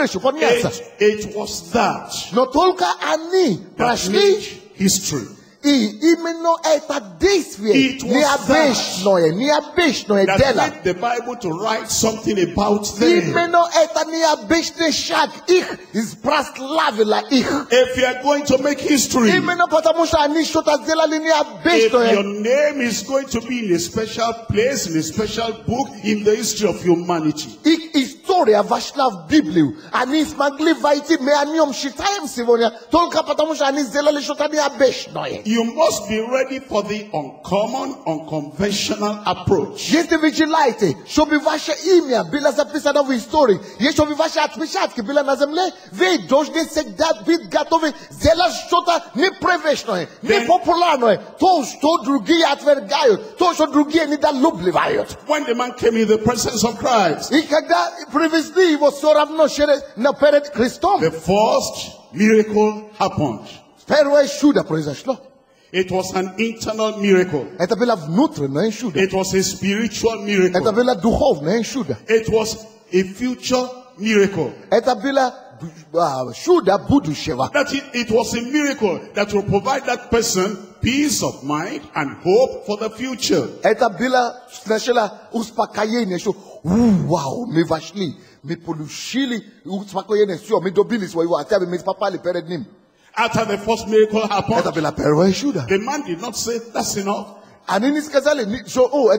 Krishna kwa niasa. It, it was that No that made history i imeno eta действие It was ni abeshnoje, ni abeshnoje That dela. made the Bible to write something about them. Именно это необычный шаг их прославила их. If you are going to make history, Именно потому что они что-то сделали if your необычное. name is going to be in a special place, in a special book in the history of humanity, Их история вошла в Библию. Они смогли войти, мы о нем считаем сегодня, только потому что они сделали что-то необычное. you must be ready for the uncommon, unconventional approach. Если вы желаете, чтобы ваше имя было записано в истории, и чтобы ваши отпечатки были на земле, вы должны всегда быть готовы сделать что-то непривычное, непопулярное, то, что другие отвергают, то, что другие недолюбливают. When the man came in the presence of Christ, И когда привезли его все равно через, на, перед Христом, the first miracle happened. первое чудо произошло. It was an internal miracle. Это было внутреннее чудо. It was a spiritual Это miracle. было духовное чудо. It was a future miracle. Это было а, чудо будущего. That it, it was a miracle that will provide that person peace of mind and hope for the future. Это было сначала успокоение, что «У, вау, мы вошли, мы получили успокоение, все, мы добились своего, хотя бы мы попали перед ним. After the first miracle happened, the man did not say, that's enough. So oh.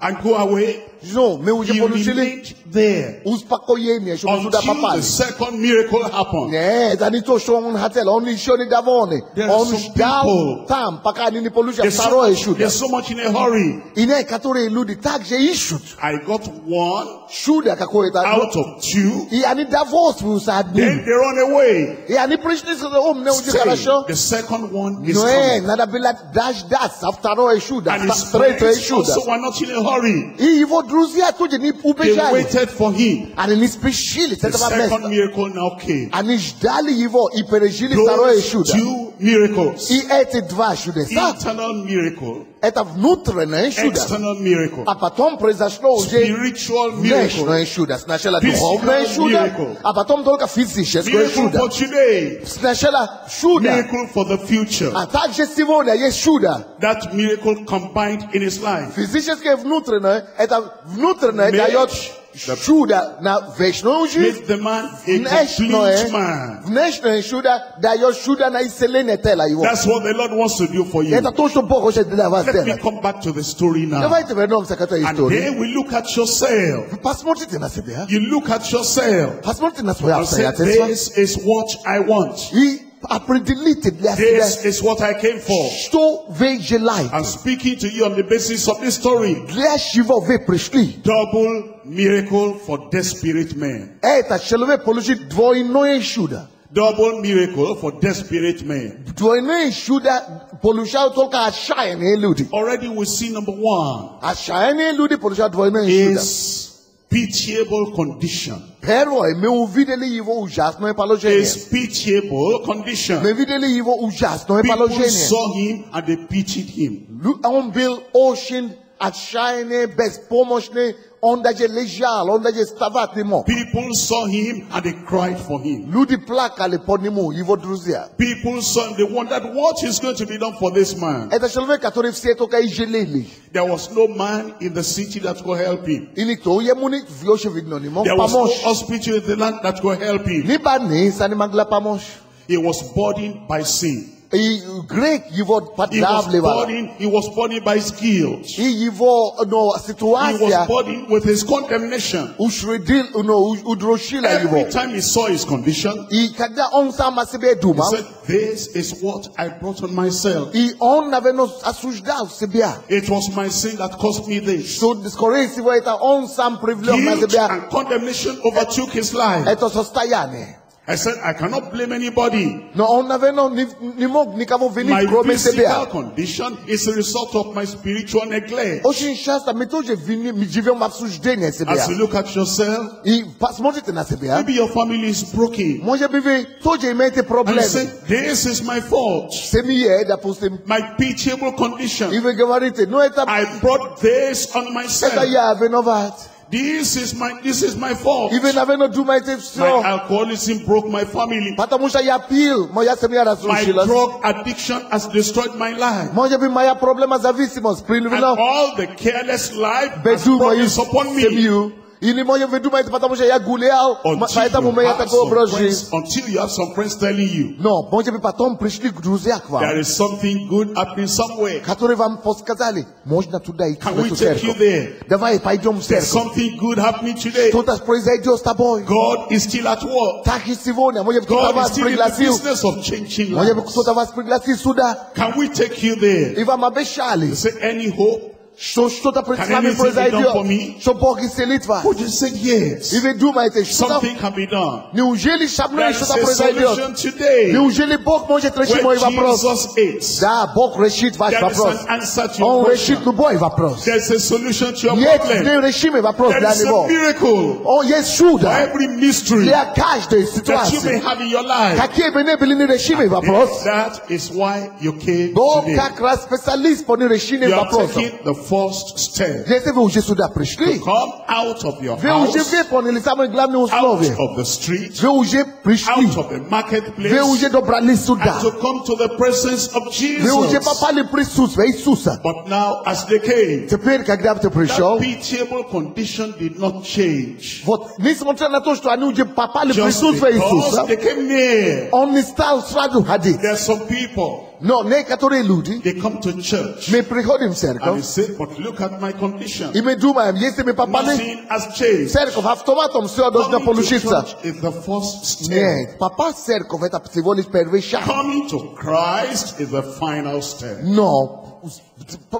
And go away. No, me uje. There. Uspakoyeni. The second miracle happened. Ne, zani to hotel. hatel oni shoni davone. On dal tam paka nini polution saro. There's so much in a hurry. Ine katore ilu tag je issued. I got one. Shuda kakoeta. Out of two. I ani davos we usadu. Then they run away. I ani preach this oh, home ne uje kalasho. The second one is eh, coming. No, nada like dash dash after all. второе чудо, And his третье friends чудо. also were not in a hurry. И его друзья тоже не They убежали. waited for him. Они не спешили с The этого second места. miracle now came. Они ждали его и пережили второе Those чудо. Miracles, И эти два чудеса, internal miracle, это внутреннее чудо. external miracle, А потом произошло уже spiritual miracle, внешнее чудо. Сначала духовное чудо, а потом только физическое miracle чудо. for today, Сначала чудо, miracle for the future. а также сегодня есть чудо. That miracle combined in his life. Физическое внутреннее, это внутреннее дает the- чудо на вечную жизнь. Make the man a complete Внешнее, man. внешнее чудо дает чудо на исцеление тела его. That's what the Lord wants to do for you. Это то, что Бог хочет для вас Let me сделать. come back to the story now. Давайте вернемся к этой And истории. then we look at yourself. Посмотрите на себя. You look at yourself Посмотрите на свои and say, обстоятельства. This is what I want. И определите для себя, This is what I came for. что вы желаете. I'm speaking to you on the basis of this story. Для чего вы пришли. Double miracle for desperate men. Это человек получит двойное чудо. Double miracle for desperate men. Двойное чудо получают только отчаянные люди. Already we see number one Отчаянные люди получают двойное чудо. is pitiable condition. Первое, мы увидели его ужасное положение. Is pitiable condition. Мы видели его ужасное People положение. saw him and they pitied him. Лю- Он был очень отчаянный, беспомощный. Он даже лежал, он даже вставать не мог. People saw him and they cried for him. Люди плакали по нему, его друзья. People saw him, they wondered what is going to be done for this man. Это человек, который все только и жалели. There was no man in the city that could help him. И никто ему не вьеше видно, не мог There was no помочь. hospital in the land that could help him. Ни больница не могла помочь. He was burdened by sin. И грех его He was поддавливал. burdened, he was burdened by his guilt. И его ну, He ситуация was burdened with his condemnation. ушредил, ну, удручила его. Every time he saw his condition, И когда он сам о себе he думал, said, This is what I brought on myself. и он, наверное, осуждал себя, It was my sin that caused me this. что, скорее всего, это он сам привлек на Guilt себя and condemnation overtook his life. это состояние. I said, I cannot blame anybody. Но он, наверное, не, не мог никого My винить, кроме physical себя. condition is a result of my spiritual neglect. Очень часто мы тоже виним, мы живем в обсуждении себя. As you look at yourself, И посмотрите на себя. maybe your family is broken. Может быть, вы тоже имеете And you проблемы. say, This is my fault. В семье, допустим, My pitiable и condition. вы говорите, ну это, I brought this on это myself. я виноват. This is my this is my fault. Hivi naveno duma ite My sio. alcoholism broke my family. Pata musha ya pil, moja semi ya My drug addiction has destroyed my life. Moja bi maya problema za And all the careless life has brought upon me. semiu. Ini moja veduma ite pata musha ya guleao. Until Paita you, mume ya have tako some broji. friends, until you have some friends telling you No, moja bi patom prishli gruze akva. there is something good happening somewhere. Которые вам подсказали, можно туда идти, Can в we эту take you церковь. there? Давай пойдем в There's церковь. something good happening today. Что-то произойдет с тобой. God is still at work. Так и сегодня. Может быть, кто-то God is вас still in the пригласил. business of changing Может быть, lives. кто-то вас пригласил сюда. Can we take you there? И вам обещали, You say any hope? что что-то пред Can вами anything be done for произойдет. me? Что Бог исцелит вас. Would you say yes? И вы думаете, что Something can be done. неужели со мной There is что-то a произойдет? solution today. Неужели Бог может решить мой Where вопрос? Jesus is. Да, Бог решит ваш There is вопрос. an answer to your Он question. решит любой вопрос. There's a solution to your Есть problem. нерешимый вопрос There для is a него. miracle О, есть for чудо every mystery для каждой that you may ситуации. have in your life. Какие бы ни были нерешимые вопросы, That is why you came Бог today. как раз специалист по нерешимым You are вопросам. taking the first step Если вы уже сюда пришли, to come out of your вы уже house, выполнили самые главные out условия. of the street, Вы уже пришли. out of the Вы marketplace, уже добрались сюда. and to come to the presence of Вы уже Jesus. попали в присутствие Иисуса. But now, as they came, Теперь, когда ты that пришел, pitiable condition did not change. вот несмотря на то, что они уже попали в Just присутствие because Иисуса, they came near. он не стал сразу ходить. There are some people, Но некоторые люди, they come to church мы приходим в and they церковь, say, but look at my condition. и мы думаем, если мы попали Nothing has в changed. церковь, автоматом все должно Coming to получиться. church is the first step. Нет, попасть в церковь это всего лишь первый шаг. Coming to Christ is the final step. Но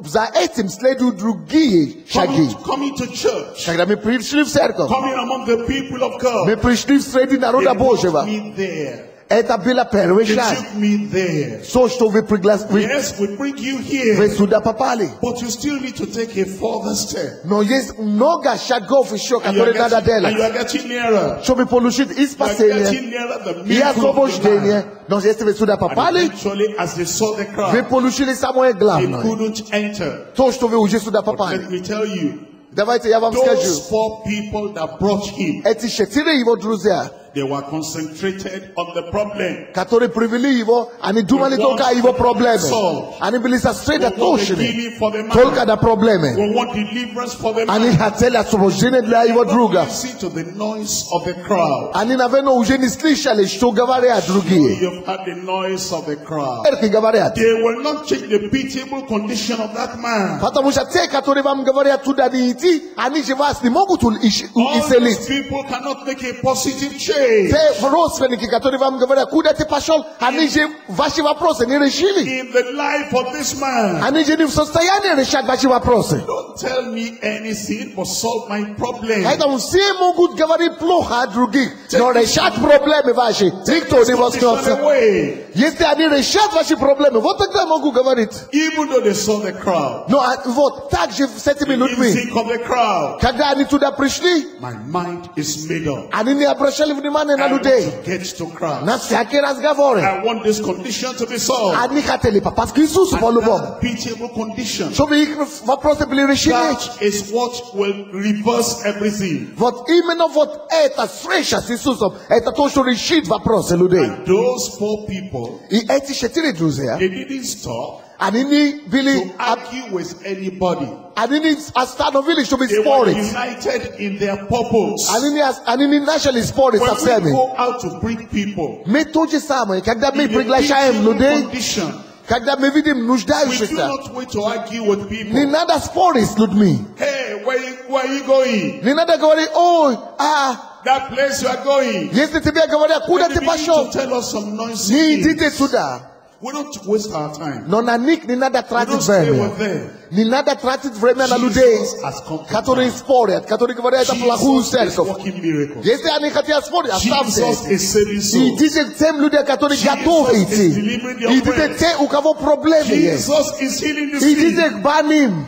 за этим следуют другие шаги. Coming, coming to church, Когда мы пришли в церковь, coming among the people of God, мы пришли среди they народа took Божьего. me there. Это было первый They шаг. took me there. То, что вы пригласили, Yes, we bring you вы here, сюда попали. but you still need to take a further step. Но есть много шагов еще, And you are которые надо getting, and you делать, are getting nearer. чтобы получить и You are спасение, getting nearer the и miracle of the man. освобождение. Но если вы сюда And попали, eventually, as they saw the вы crowd, получили самое they главное. couldn't enter. То, что вы уже сюда But попали. let me tell you, Давайте я вам those скажу. four people that brought him, Эти четыре его друзья, they were concentrated on the problem. которые привели его, они думали We только о want его проблеме. solved. Они были We want the сосредоточены healing for the только man. на проблеме. We want deliverance for the Они man. хотели освобождения для его Not друга. listen to the noise of the crowd. Они, наверное, уже не слышали, что говорят другие. You've had the noise of the crowd. Церкви говорят. They will not change the pitiable condition of that man. Потому что те, которые вам говорят туда не идти, они же вас не могут у- ищ- у- All those исцелить. people cannot make a positive change. Те родственники, которые вам говорят, куда ты пошел, они же ваши вопросы не решили. In the life of this man, Они же не в состоянии решать ваши вопросы. don't tell me anything but solve my problem. Поэтому все могут говорить плохо о других, но решать проблемы ваши никто не Condition возьмется. away. Если они решат ваши проблемы, вот тогда могу говорить. Even though they saw the crowd, Но а, вот так же с этими they didn't людьми, think of the crowd. когда они туда пришли, My mind is made up. они не обращали внимания на I want людей, to get to Christ. на всякие разговоры. I want this condition to be solved. Они хотели попасть к Иисусу And по-любому, that pitiable condition. чтобы их вопросы были решены. That is what will reverse everything. Вот именно вот эта встреча с Иисусом, это то, что решит вопросы людей. And those four people, И эти четыре друзья, they didn't stop они не были, to argue with anybody. они не остановились, чтобы They were спорить. united in their purpose. Они не, они не начали спорить со When we всеми. go out to bring people, Мы то же самое, когда мы in a приглашаем pitiable людей, condition, когда мы видим we do нуждающихся, not wait to argue with не people. надо спорить с людьми. Hey, where you, where you going? Не надо говорить, ой, а, That place you are going. если тебе говорят, куда When ты they begin пошел, to tell us some noisy не things, идите сюда. We don't waste our time. Non a nik ni nada tragic We don't stay with them. Не надо тратить время на людей, которые спорят, которые говорят Jesus это плохую церковь. Если они хотят спорить, оставьте. И идите к тем людям, которые Jesus готовы идти. Идите к тем, у кого проблемы есть. Идите к больным.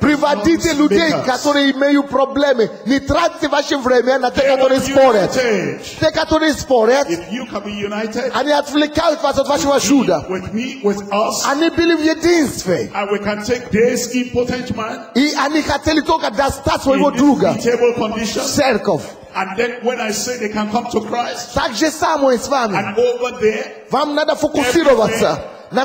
Приводите людей, которые имеют проблемы. Не тратьте ваше время на те, которые спорят. Те, которые спорят, они отвлекают вас от вашего чуда. Они были в единстве. can take days impotent man. I ani hateli toka da stasu alivodruga cerkov And then when I say they can come to Christ, takže je s vami. And over there, vam nada fokusirovat.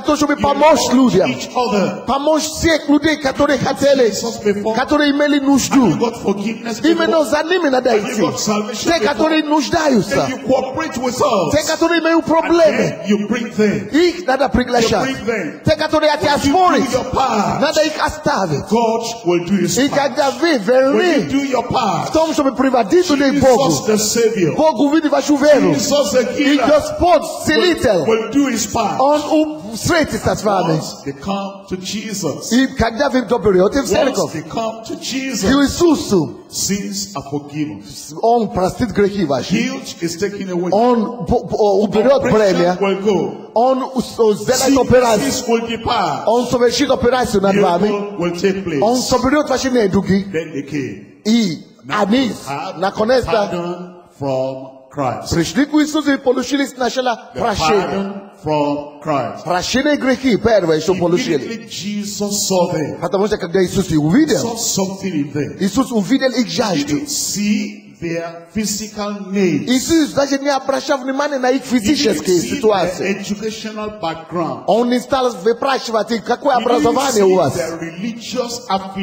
то, чтобы you помочь love людям. each other. Помочь всех людей, которые хотели, Jesus before, которые имели you нужду. got forgiveness Именно before, за ними надо Have you идти. got salvation Те, before? которые нуждаются. then you cooperate with us. Те, которые имеют And проблемы. then you bring them. Их надо You приглашать. bring them. Те, которые хотят You do спорить. your part. Надо их оставить. God will do his И part. когда вы When you верны do your в part, том, чтобы приводить людей к Богу, Jesus the Savior, Бог увидит вашу веру. Jesus the И healer Господь, will, целитель, will do his part. Он у- встретится с вами. Once they come to Jesus, И когда вы доберетесь в once церковь, they come to к Jesus, Иисусу, sins are forgiven. Он простит грехи ваши. Guilt is taken away. Он б- б- уберет бремя. Oppression will go. Он ус- сделает операцию. Sicknesses will depart. Он совершит операцию над вами. Miracle will take place. Он соберет ваши недуги. Then they came. И они, Have наконец-то, pardon from Christ. пришли к Иисусу и получили сначала The прощение. pardon from Christ. Прощение грехи первое, что получили. Immediately Jesus saw them. Потому что когда Иисус их увидел, Saw something in them. Иисус увидел их He жажду. didn't see their physical needs. Иисус даже не обращал внимания на их He didn't физические see their ситуации. educational background. Он не стал выпрашивать их, какое He didn't образование у see вас. their religious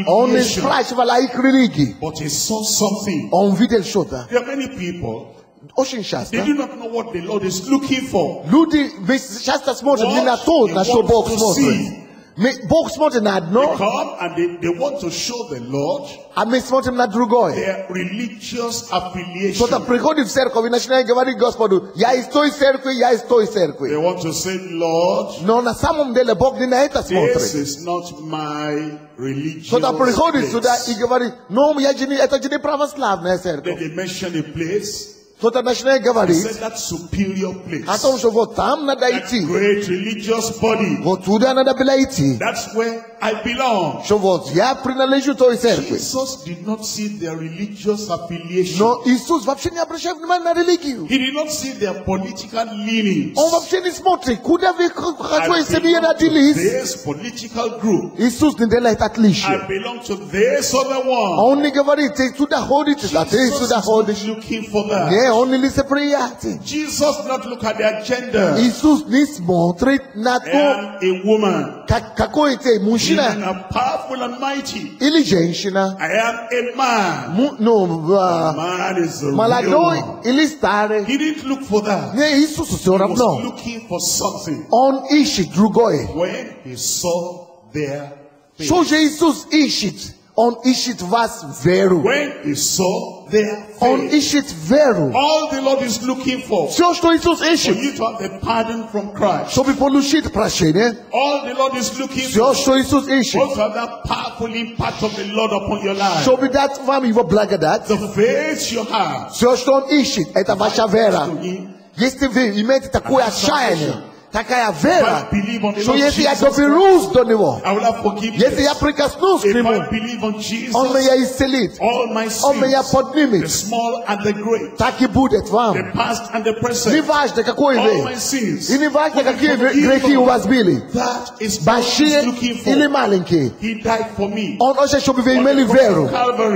Он не affiliation. спрашивал о их религии. But he saw something. Он видел что-то. There are many people, Очень they часто. do not know what the Lord is looking for. Люди мы часто смотрят не на то, на что Бог смотрит. Мы- Бог смотрит на They одно, come and they, they want to show the Lord а мы смотрим на другое. their religious affiliation. Кто-то приходит в церковь и начинает говорить Господу, я из той церкви, я из той They церкви. want to say, Lord, Но на самом деле Бог не на это this смотрит. is not my religious Кто-то приходит сюда и place. говорит, ну, я же не- это же не православная Then церковь. they mention a place. Кто-то начинает They говорить said that superior place. о том, что вот там надо That идти. great religious body. Вот туда надо было идти. That's where I belong. Что вот я принадлежу той церкви. Jesus did not see their religious affiliation. Но Иисус вообще не обращает внимания на религию. He did not see their political leanings. Он вообще не смотрит, куда вы I какой семье belong to родились. this political group. Иисус не делает I отличия. belong to this other one. Он не говорит, ты сюда ходишь, а ты Jesus сюда is not ходишь. looking for that. Не, он не лицеприятен. Jesus did not look at the agenda. Иисус не смотрит на I то, am a woman, как, какой ты, and мужчина I'm powerful and mighty. или женщина. I am a man. Му- ну, а, Man is a real молодой one. или старый. He didn't look for that. Не, Иисусу все He was равно. looking for something. Он ищет другое. When he saw their faith. Что же Иисус ищет? Он ищет вас веру. When he saw their Он faith. ищет веру. All the Lord is looking for. Все, что Иисус For ищет, you to have the pardon from Christ. чтобы получить прощение, All the Lord is looking все, for. что Иисус ищет, Also have that powerful impact of the Lord upon your life. чтобы дать вам Его благодать, The faith you have все, что Он ищет, это ваша вера. to Him. Если вы имеете такое отчаяние, такая вера, If I believe on the что Lord если я Jesus доберусь до Него, I will have forgiveness. если я прикоснусь к If Нему, I believe on Jesus, Он меня исцелит, all my Он меня sins, the поднимет. small and the great, Так и будет вам. the past and the Не present, важно, какой all my вы, sins, и не важно, will be какие вы- forgiven. грехи у вас были, That is what большие He's looking или for. маленькие. He died for me. Он хочет, чтобы вы имели веру,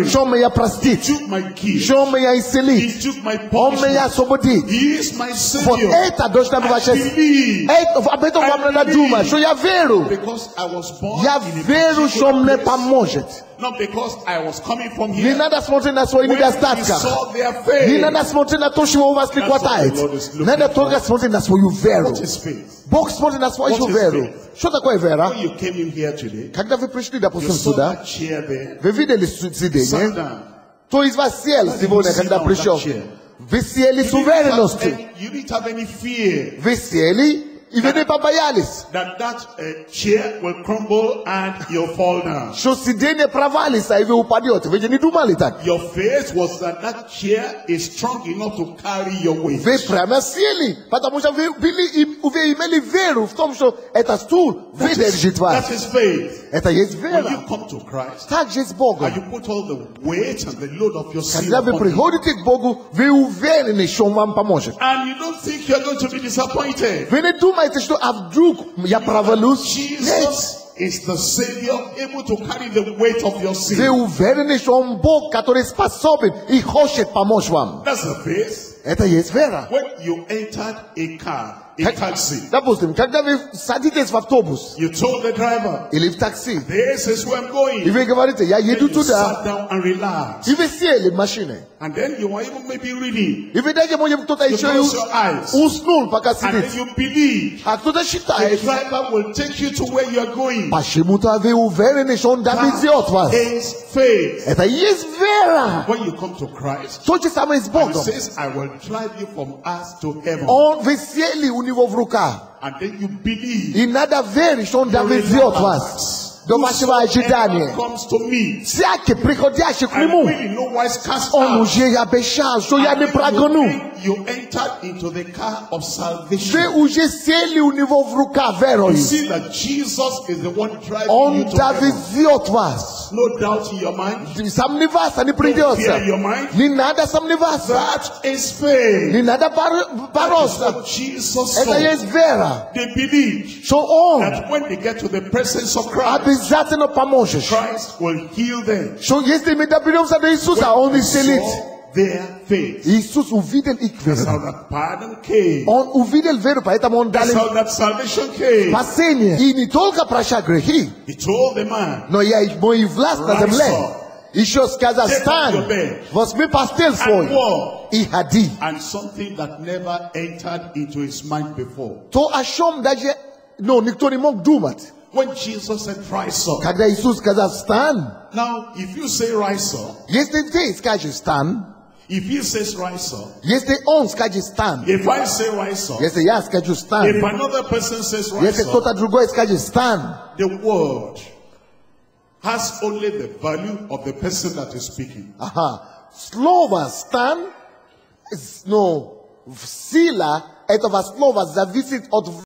что Он меня простит, took my key. что Он меня He исцелит, took my Он меня punishment. освободит. He is my Вот savior. это должна быть I ваша... believe Это, об этом вам I надо believe. думать, что я верю. because I was born Я in a верю, что Он мне particular place. поможет. Not because I was coming from Не here. надо смотреть на свои When we недостатки. saw their Не faith. надо смотреть на то, чего у вас не That's what хватает. the Lord is looking Надо for. только смотреть на свою веру. What is faith? Бог смотрит на свою What is веру. faith? Что такое вера? When you came in here today, Когда вы пришли, you допустим, saw сюда, that chair there. вы видели су- Sat сиденье? down. Кто из вас сел Why did сегодня, you sit когда down on пришел? that chair? Вы сели с You didn't, have уверенностью. any, you didn't have any fear Вы сели, и вы не побоялись, that that uh, chair will crumble and you'll fall down. что сиденье провалится, и вы упадете. Вы же не думали так. Your faith was that that chair is strong enough to carry your weight. Вы прямо сели, потому что вы, были, и- вы имели веру в том, что этот стул выдержит вас. That is faith. Это есть When вера. you come to Christ Так же с Богом. and you put all the weight and the load of your sin Когда вы upon him, приходите к Богу, вы уверены, что Он вам поможет. and you don't think you're going to be disappointed. Вы не думаете, что а вдруг я провалюсь? Нет. Jesus is the Savior able to carry the weight of your sin. Вы уверены, что Он Бог, который способен и хочет помочь вам. That's the faith. Это есть вера. When you entered a car, a taxi, Допустим, когда вы садитесь в автобус you told the driver, или в такси, this is where I'm и going. вы говорите, я Then еду you туда, sat down and relaxed. и вы сели в машине, And then you were even maybe reading. и вы даже, может, кто-то You еще и close your eyes. уснул, пока And then сидит, you believe а кто-то the считает, driver will take you to where you are going. почему-то вы уверены, что Он довезет вас. is faith. Это и есть вера. When you come to Christ, То же самое с He Богом. says, I will drive you from earth to heaven. Он, вы сели у него в руках. And then you believe. И надо верить, что Он You're довезет relaxed. вас до вашего Whosoever ожидания. comes to me, Всякий, приходящий к and Нему, really no wise cast Он out. уже обещал, что я And не then прогону. you, you entered into the car of Вы salvation. уже сели у него в руках верой. You see that Jesus is the one driving Он you to heaven. довезет вас. No doubt in your mind. Сомневаться не No fear in придется. your mind. Не надо сомневаться. That is faith. Не надо бор- That's бороться. what Jesus Это saw. есть вера. They believed Что Он that when they get to the presence of Christ, обязательно поможет. Christ will heal them. Что если мы доберемся до Иисуса, Он исцелит. Saw their faith. Иисус увидел их That's веру. how that pardon came. Он увидел веру, поэтому Он дал That's им how that salvation came. спасение. И не только прощать грехи, He told the man, но я и мой власть на земле. Еще сказал, Take up стань, your bed возьми постель and свой walk. и ходи. And something that never entered into his mind before. То, о чем даже ну, никто не мог думать. When Jesus said, rise up. Когда Иисус сказал, встань, Now, if you say rise up, если ты скажешь встань, if he says rise up, если он скажет встань, if I say rise up, если я скажу if встань, another person says rise если up, кто-то другой скажет встань, the word has only the value of the person that is speaking. ага, слово «стань», с- ну, в- сила этого слова зависит от